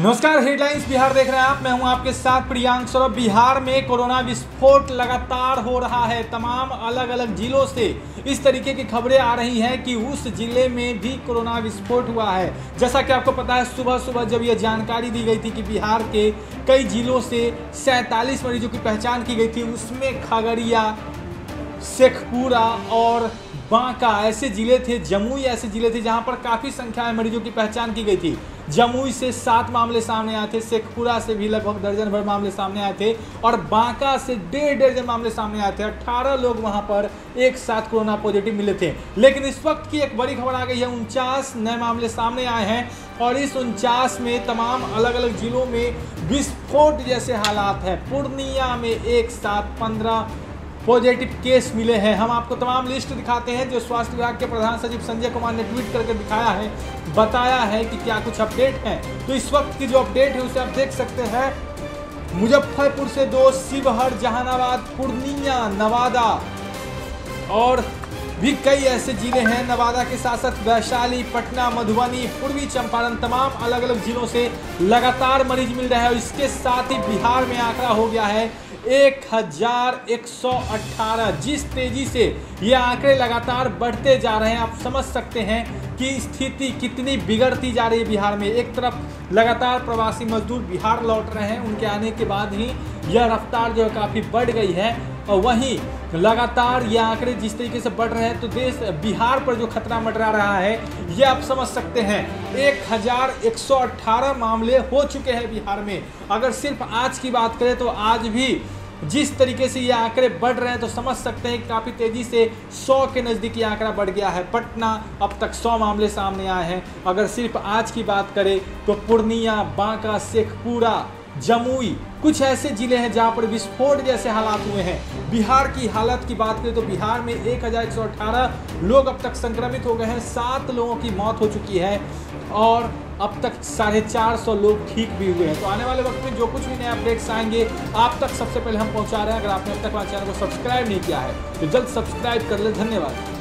नमस्कार हेडलाइंस बिहार देख रहे हैं आप। मैं हूँ आपके साथ प्रियांक सौरभ। बिहार में कोरोना विस्फोट लगातार हो रहा है। तमाम अलग अलग जिलों से इस तरीके की खबरें आ रही हैं कि उस ज़िले में भी कोरोना विस्फोट हुआ है। जैसा कि आपको पता है सुबह सुबह जब यह जानकारी दी गई थी कि बिहार के कई जिलों से सैंतालीस मरीजों की पहचान की गई थी, उसमें खगड़िया, शेखपुरा और बांका ऐसे ज़िले थे, जमुई ऐसे ज़िले थे जहाँ पर काफ़ी संख्या में मरीजों की पहचान की गई थी। जमुई से सात मामले सामने आए थे, शेखपुरा से भी लगभग दर्जन भर मामले सामने आए थे और बांका से डेढ़ दर्जन मामले सामने आए थे। अट्ठारह लोग वहाँ पर एक साथ कोरोना पॉजिटिव मिले थे। लेकिन इस वक्त की एक बड़ी खबर आ गई है, उनचास नए मामले सामने आए हैं और इस उनचास में तमाम अलग अलग जिलों में विस्फोट जैसे हालात है। पूर्णिया में एक साथ पंद्रह पॉजिटिव केस मिले हैं। हम आपको तमाम लिस्ट दिखाते हैं जो स्वास्थ्य विभाग के प्रधान सचिव संजय कुमार ने ट्वीट करके दिखाया है, बताया है कि क्या कुछ अपडेट है। तो इस वक्त की जो अपडेट है, उसे आप देख सकते हैं। मुजफ्फरपुर से दो, शिवहर, जहानाबाद, पूर्णिया, नवादा और भी कई ऐसे ज़िले हैं, नवादा के साथ साथ वैशाली, पटना, मधुबनी, पूर्वी चंपारण, तमाम अलग अलग जिलों से लगातार मरीज़ मिल रहे हैं और इसके साथ ही बिहार में आंकड़ा हो गया है एक हज़ार एक सौ अट्ठारह जिस तेज़ी से ये आंकड़े लगातार बढ़ते जा रहे हैं, आप समझ सकते हैं कि स्थिति कितनी बिगड़ती जा रही है बिहार में। एक तरफ़ लगातार प्रवासी मजदूर बिहार लौट रहे हैं, उनके आने के बाद ही यह रफ्तार जो है काफ़ी बढ़ गई है। वहीं लगातार ये आंकड़े जिस तरीके से बढ़ रहे हैं तो देश बिहार पर जो खतरा मंडरा रहा है, ये आप समझ सकते हैं। एक हज़ार एक सौ अट्ठारह मामले हो चुके हैं बिहार में। अगर सिर्फ़ आज की बात करें तो आज भी जिस तरीके से ये आंकड़े बढ़ रहे हैं तो समझ सकते हैं कि काफ़ी तेज़ी से 100 के नज़दीक ये आंकड़ा बढ़ गया है। पटना अब तक 100 मामले सामने आए हैं। अगर सिर्फ़ आज की बात करें तो पूर्णिया, बांका, शेखपुरा जमुई। कुछ ऐसे ज़िले हैं जहाँ पर विस्फोट जैसे हालात हुए हैं। बिहार की हालत की बात करें तो बिहार में एक हज़ार एक सौ अठारह लोग अब तक संक्रमित हो गए हैं। सात लोगों की मौत हो चुकी है और अब तक साढ़े चार सौ लोग ठीक भी हुए हैं। तो आने वाले वक्त में जो कुछ भी नए अपडेट्स आएँगे, आप तक सबसे पहले हम पहुँचा रहे हैं। अगर आपने अब तक हमारे चैनल को सब्सक्राइब नहीं किया है तो जल्द सब्सक्राइब कर ले। धन्यवाद।